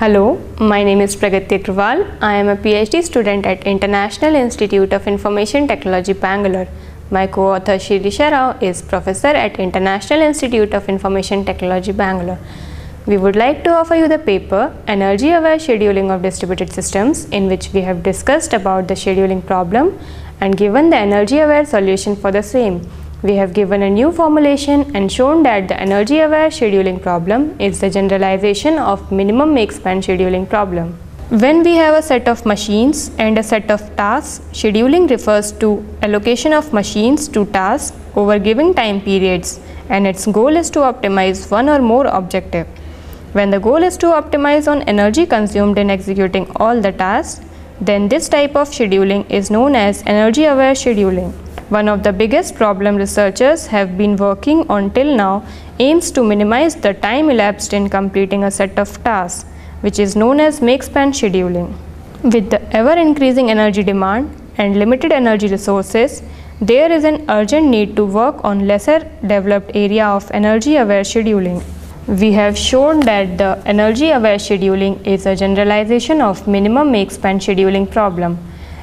Hello, my name is Pragati Agrawal. I am a PhD student at International Institute of Information Technology, Bangalore. My co-author Shrisha Rao is professor at International Institute of Information Technology, Bangalore. We would like to offer you the paper Energy Aware Scheduling of Distributed Systems in which we have discussed about the scheduling problem and given the energy aware solution for the same. We have given a new formulation and shown that the energy aware scheduling problem is the generalization of minimum make span scheduling problem. When we have a set of machines and a set of tasks, scheduling refers to allocation of machines to tasks over given time periods and its goal is to optimize one or more objective. When the goal is to optimize on energy consumed in executing all the tasks, then this type of scheduling is known as energy aware scheduling. One of the biggest problem researchers have been working on till now aims to minimize the time elapsed in completing a set of tasks, which is known as make span scheduling. With the ever increasing energy demand and limited energy resources, there is an urgent need to work on lesser developed area of energy aware scheduling. We have shown that the energy aware scheduling is a generalization of minimum make span scheduling problem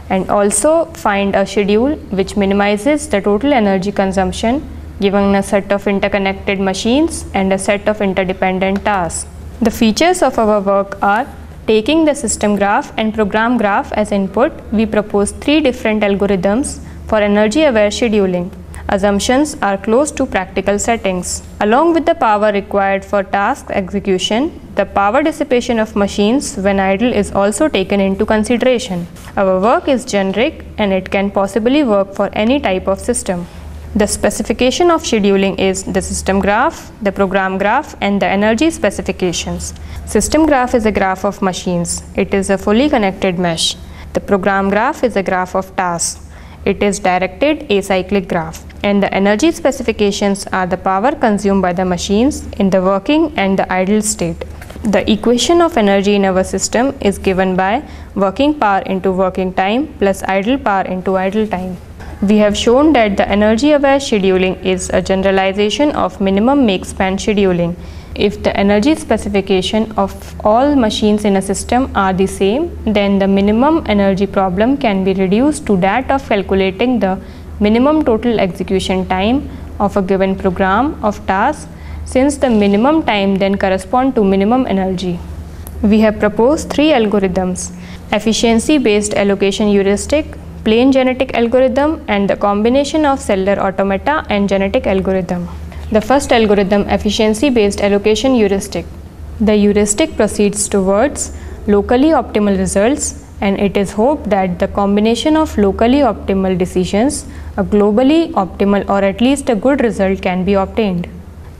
and also find a schedule which minimizes the total energy consumption given a set of interconnected machines and a set of interdependent tasks. The features of our work are taking the system graph and program graph as input, we propose three different algorithms for energy aware scheduling. Assumptions are close to practical settings. Along with the power required for task execution, the power dissipation of machines when idle is also taken into consideration. Our work is generic and it can possibly work for any type of system. The specification of scheduling is the system graph, the program graph and the energy specifications. System graph is a graph of machines. It is a fully connected mesh. The program graph is a graph of tasks. It is directed acyclic graph and the energy specifications are the power consumed by the machines in the working and the idle state. The equation of energy in our system is given by working power into working time plus idle power into idle time. We have shown that the energy aware scheduling is a generalization of minimum make span scheduling. If the energy specification of all machines in a system are the same, then the minimum energy problem can be reduced to that of calculating the minimum total execution time of a given program of task since the minimum time then correspond to minimum energy. We have proposed three algorithms efficiency based allocation heuristic, plain genetic algorithm and the combination of cellular automata and genetic algorithm. The first algorithm efficiency based allocation heuristic. The heuristic proceeds towards locally optimal results and it is hoped that the combination of locally optimal decisions, a globally optimal or at least a good result can be obtained.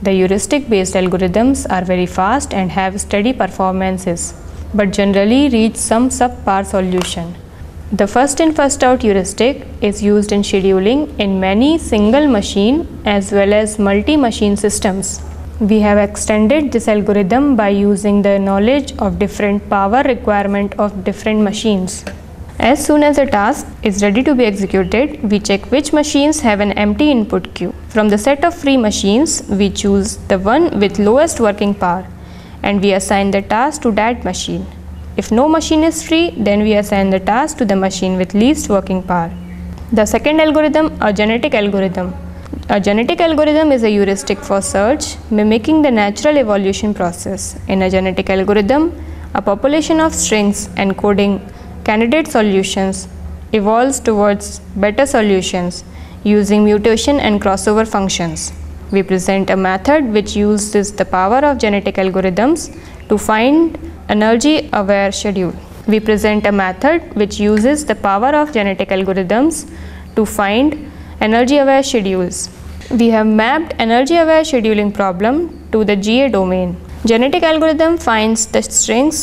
The heuristic based algorithms are very fast and have steady performances, but generally reach some subpar solution. The first in first out heuristic is used in scheduling in many single machine as well as multi machine systems. We have extended this algorithm by using the knowledge of different power requirement of different machines. As soon as a task is ready to be executed, we check which machines have an empty input queue. From the set of free machines, we choose the one with lowest working power and we assign the task to that machine. If no machine is free, then we assign the task to the machine with least working power. The second algorithm, a genetic algorithm, a genetic algorithm is a heuristic for search, mimicking the natural evolution process. In a genetic algorithm, a population of strings encoding candidate solutions evolves towards better solutions using mutation and crossover functions. We present a method which uses the power of genetic algorithms to find energy aware schedule. We present a method which uses the power of genetic algorithms to find energy aware schedules. We have mapped energy aware scheduling problem to the GA domain. Genetic algorithm finds the strings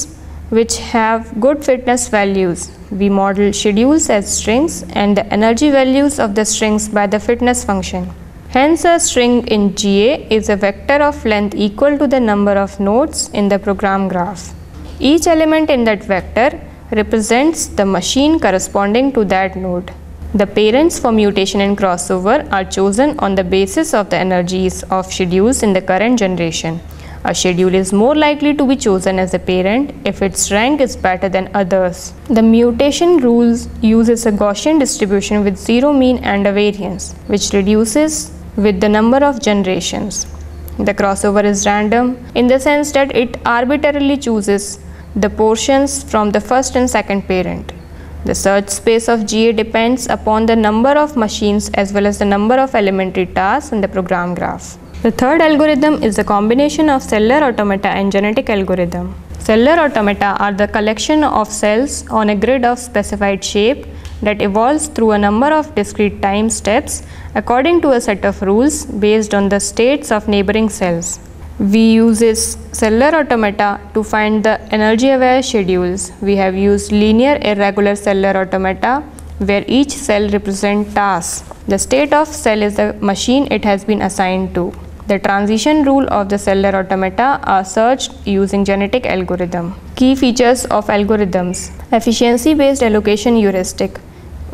which have good fitness values. We model schedules as strings and the energy values of the strings by the fitness function. Hence, a string in GA is a vector of length equal to the number of nodes in the program graph. Each element in that vector represents the machine corresponding to that node. The parents for mutation and crossover are chosen on the basis of the energies of schedules in the current generation. A schedule is more likely to be chosen as a parent if its rank is better than others. The mutation rules uses a Gaussian distribution with zero mean and a variance, which reduces with the number of generations. The crossover is random in the sense that it arbitrarily chooses the portions from the first and second parent. The search space of GA depends upon the number of machines as well as the number of elementary tasks in the program graph. The third algorithm is a combination of cellular automata and genetic algorithm. Cellular automata are the collection of cells on a grid of specified shape that evolves through a number of discrete time steps according to a set of rules based on the states of neighboring cells. We use cellular automata to find the energy aware schedules. We have used linear irregular cellular automata where each cell represents tasks. The state of cell is the machine it has been assigned to. The transition rule of the cellular automata are searched using genetic algorithm. Key features of algorithms. Efficiency based allocation heuristic.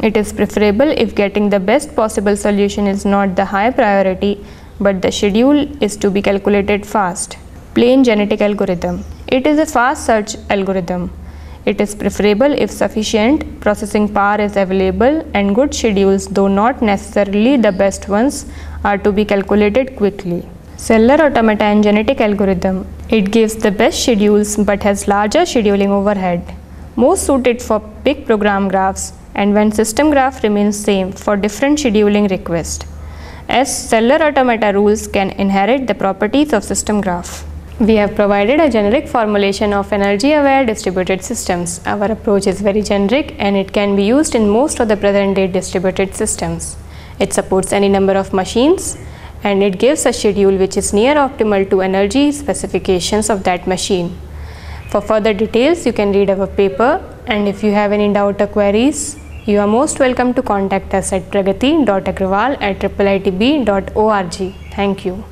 It is preferable if getting the best possible solution is not the high priority but the schedule is to be calculated fast. Plain genetic algorithm. It is a fast search algorithm. It is preferable if sufficient processing power is available and good schedules, though not necessarily the best ones, are to be calculated quickly. Cellular automata and genetic algorithm. It gives the best schedules but has larger scheduling overhead. Most suited for big program graphs and when system graph remains same for different scheduling requests. As cellular automata rules can inherit the properties of system graph. We have provided a generic formulation of energy-aware distributed systems. Our approach is very generic and it can be used in most of the present-day distributed systems. It supports any number of machines and it gives a schedule which is near optimal to energy specifications of that machine. For further details, you can read our paper and if you have any doubt or queries, you are most welcome to contact us at pragati.agrawal at iiitb.org. Thank you.